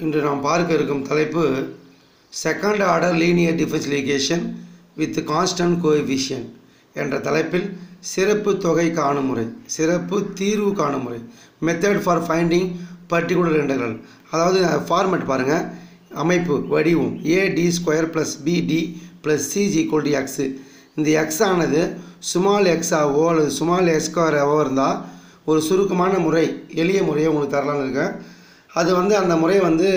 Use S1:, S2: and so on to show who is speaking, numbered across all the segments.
S1: இன்று நாம் பார்க்க இருக்கும் தலைப்பு second order linear differentiation with constant coefficient என்ற தலைப்பில் சிறப்பு தொகை காணும் முறை சிறப்பு தீர்வு காணும் முறை method for finding particular integral அதாவது ஃபார்மேட் பாருங்கள் அமைப்பு வடிவம் A D square plus B D plus C G equal to X இந்த எக்ஸ் ஆனது சுமால் எக்ஸாவோ அல்லது சுமால் எக்ஸ் இருந்தால் ஒரு சுருக்கமான முறை எளிய முறையை உங்களுக்கு தரலான்னு இருக்கேன். அது வந்து அந்த முறை வந்து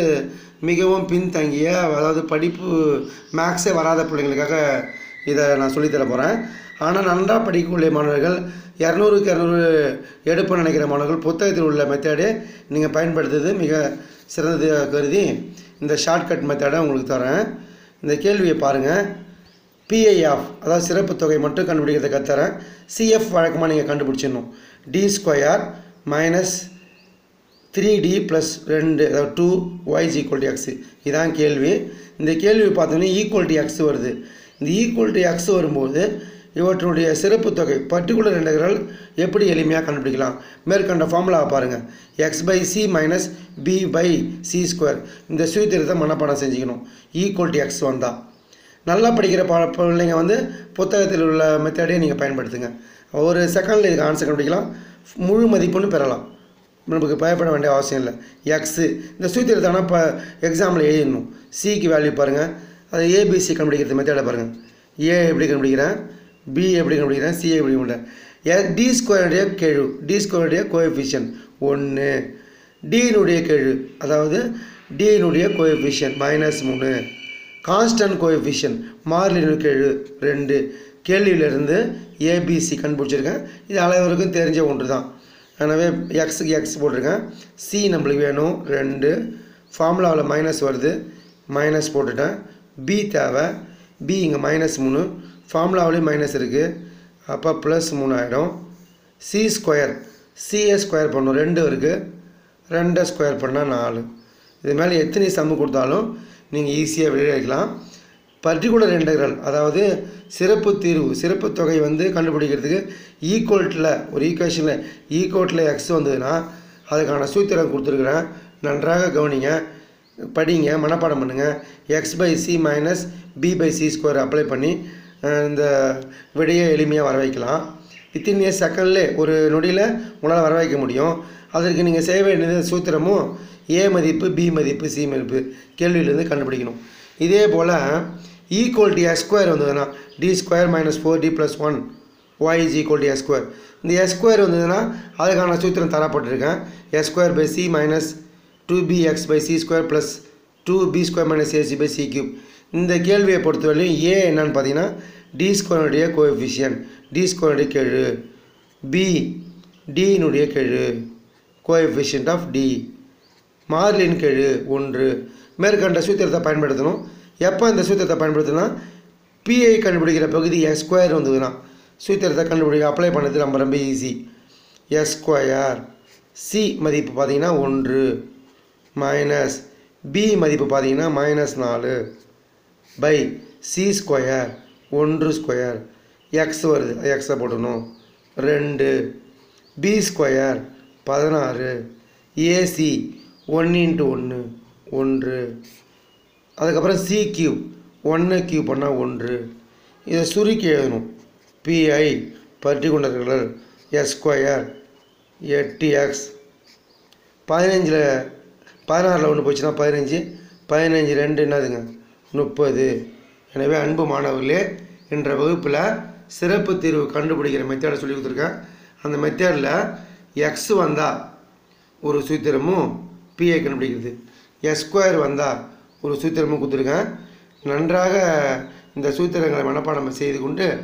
S1: மிகவும் பின்தங்கிய அதாவது படிப்பு மேக்ஸே வராத பிள்ளைங்களுக்காக இதை நான் சொல்லித்தர போகிறேன் ஆனால் நன்றாக படிக்கக்கூடிய மாணவர்கள் இரநூறுக்கு இரநூறு எடுப்பு நினைக்கிற மாணவர்கள் புத்தகத்தில் உள்ள மெத்தேடு நீங்கள் பயன்படுத்துறது மிக சிறந்தது கருதி இந்த ஷார்ட்கட் மெத்தேடை உங்களுக்கு தரேன். இந்த கேள்வியை பாருங்கள் பிஐஎஃப் அதாவது சிறப்பு தொகை மட்டும் கண்டுபிடிக்கிறத கற்றுறேன் சிஎஃப் வழக்கமாக நீங்கள் கண்டுபிடிச்சிடணும். D square minus three D plus ரெண்டு அதாவது two Y's equal to X இதுதான் கேள்வி. இந்த கேள்வி பார்த்தோன்னா ஈக்குவல் டு எக்ஸ் வருது. இந்த ஈக்குவல் டு எக்ஸ் வரும்போது இவற்றுடைய சிறப்பு தொகை பர்டிகுலர் இன்டெக்ரல் எப்படி எளிமையாக கண்டுபிடிக்கலாம்? மேற்கண்ட ஃபார்முலாவை பாருங்கள் X by C minus B by C square இந்த சூத்திரத்தை மனப்பாடம் செஞ்சுக்கணும். ஈக்குவல் டு எக்ஸ் வந்தால் நல்லா படிக்கிற ப பிள்ளைங்க வந்து புத்தகத்தில் உள்ள மெத்தடையே நீங்கள் பயன்படுத்துங்க. ஒரு செகண்டில் இதுக்கு ஆன்சர் கண்டுபிடிக்கலாம். முழு மதிப்புன்னு பெறலாம். நமக்கு பயப்பட வேண்டிய அவசியம் இல்லை. எக்ஸு இந்த சூத்திரத்தை ஆனால் இப்போ எக்ஸாமில் எழுதிடணும். சிக்கு வேல்யூ பாருங்கள் அது ஏபிசி கண்டுபிடிக்கிறது மெத்தடை பாருங்கள் ஏ எப்படி கண்டுபிடிக்கிறேன்? பி எப்படி கண்டுபிடிக்கிறேன்? சி எப்படி கண்டுபிடிக்கிறேன்? டி ஸ்கொயருடைய கெழு டி ஸ்கொயருடைய கோஎஃபிஷியன் ஒன்று டியினுடைய கெழு அதாவது டியினுடைய கோஎஃபிஷியன் மைனஸ் மூணு. கான்ஸ்டன்ட் கோஎஃபிஷியன் மாறிலின் கெழு ரெண்டு. கேள்வியிலிருந்து ஏபிசி கண்டுபிடிச்சிருக்கேன். இது அனைவருக்கும் தெரிஞ்ச ஒன்று தான் எனவே எக்ஸுக்கு எக்ஸ் போட்டிருக்கேன். சி நம்மளுக்கு வேணும். ரெண்டு. ஃபார்முலாவில் மைனஸ் வருது. மைனஸ் போட்டுட்டேன். பி தேவை. பி இங்கே மைனஸ் மூணு. ஃபார்முலாவிலையும் மைனஸ் இருக்குது அப்போ ப்ளஸ் மூணு ஆகிடும் சி ஸ்கொயர் சிஏ ஸ்கொயர் பண்ணணும் ரெண்டு இருக்குது ரெண்டை ஸ்கொயர் பண்ணால் நாலு. இது மேலே எத்தனை சம்மு கொடுத்தாலும் நீங்கள் ஈஸியாக வெளியே வைக்கலாம் பர்டிகுலர் இன்டெக்ரல் அதாவது சிறப்பு தீர்வு சிறப்பு தொகை வந்து கண்டுபிடிக்கிறதுக்கு ஈக்குவல்ட்டில் ஒரு ஈக்குவேஷனில் ஈக்குவல்ட்டில் எக்ஸ் வந்ததுன்னா அதுக்கான சூத்திரம் கொடுத்துருக்குறேன். நன்றாக கவனிங்க படிங்க மனப்பாடம் பண்ணுங்கள் X by C minus B by C square apply பண்ணி இந்த விடையை எளிமையாக வர வைக்கலாம் வித்தின் ஏ செகண்ட்லே ஒரு நொடியில் உங்களால் வர வைக்க முடியும். அதற்கு நீங்கள் செய்ய வேண்டியது சூத்திரமும் ஏ மதிப்பு பி மதிப்பு சி மதிப்பு கேள்வியிலேருந்து கண்டுபிடிக்கணும். இதே போல் ஈக்குவல் டி எஸ் ஸ்கொயர் வந்ததுன்னா D square minus four D plus one Y is equal D S square இந்த எஸ் ஸ்கொயர் வந்ததுன்னா அதுக்கான சூத்திரம் தரப்பட்டிருக்கேன். S square by C minus two B X by C square plus two B square minus A C by C cube இந்த கேள்வியை பொறுத்தவரையும் A என்னன்னு பார்த்தீங்கன்னா D ஸ்கொயருடைய கோஎஃபிஷியன் டி ஸ்கொயருடைய கெழு பி டியினுடைய கெழு கோஎஃபிஷியன்ட் ஆஃப் டி மார்லின் கெழு ஒன்று. மேற்கண்ட சூத்திரத்தை பயன்படுத்தணும். எப்போ இந்த சூத்திரத்தை பயன்படுத்தினா பிஐ கண்டுபிடிக்கிற பகுதி எஸ் ஸ்கொயர் வந்ததுன்னா. சூத்திரத்தை கண்டுபிடிக்க அப்ளை பண்ணது ரொம்ப ரொம்ப ஈஸி எஸ் ஸ்கொயர் சி மதிப்பு பார்த்தீங்கன்னா ஒன்று. மைனஸ் பி மதிப்பு பார்த்தீங்கன்னா மைனஸ் நாலு. பை சி ஸ்கொயர் ஒன்று ஸ்கொயர் எக்ஸ் வருது எக்ஸை போடணும் ரெண்டு. பி ஸ்கொயர் பதினாறு. ஏசி ஒன்று இன்ட்டு ஒன்று ஒன்று. அதுக்கப்புறம் சி கியூப் ஒன்று கியூப் பண்ணால் ஒன்று. இதை சுருக்கி எழுதணும். பிஐ பர்டிகுலர்கள் எஸ் ஸ்கொயர் எட்டு எக்ஸ் பதினஞ்சில் பதினாறில் ஒன்று போச்சுன்னா பதினஞ்சு. பதினஞ்சு ரெண்டு என்னதுங்க? முப்பது. எனவே அன்பு மாணவர்களே என்ற வகுப்பில் சிறப்பு தீர்வு கண்டுபிடிக்கிற மெத்தேடை சொல்லி கொடுத்துருக்கேன். அந்த மெத்தேடில் எக்ஸ் வந்தால் ஒரு சூத்திரமும் பிஐ கண்டுபிடிக்கிறது. எஸ் ஸ்கொயர் வந்தால் ஒரு சூத்திரமும் கொடுத்துருக்கேன். நன்றாக இந்த சூத்திரங்களை மனப்பாடம் செய்து கொண்டு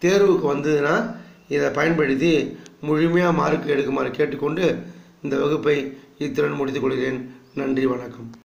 S1: தேர்வுக்கு வந்ததுன்னா இதை பயன்படுத்தி முழுமையாக மார்க் எடுக்குமாறு கேட்டுக்கொண்டு இந்த வகுப்பை இத்துடன் முடித்துக் கொள்கிறேன். நன்றி வணக்கம்.